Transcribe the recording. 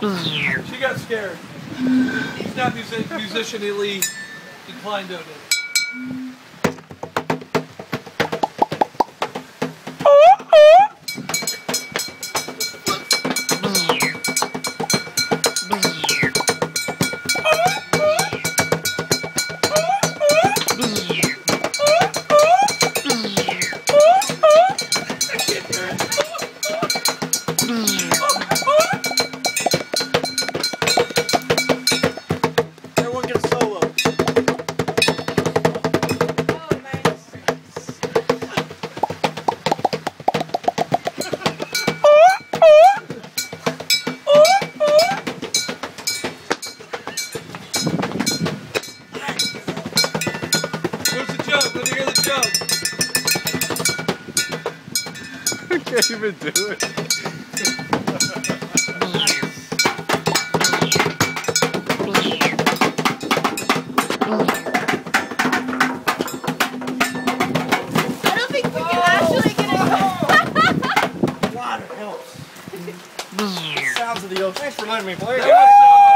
She got scared. He's not music musicianally inclined of Where's the joke? Let me hear the joke. I can't even do it. I don't think we can actually get it. Water helps. Sounds of the ocean. Thanks for letting me play. That was so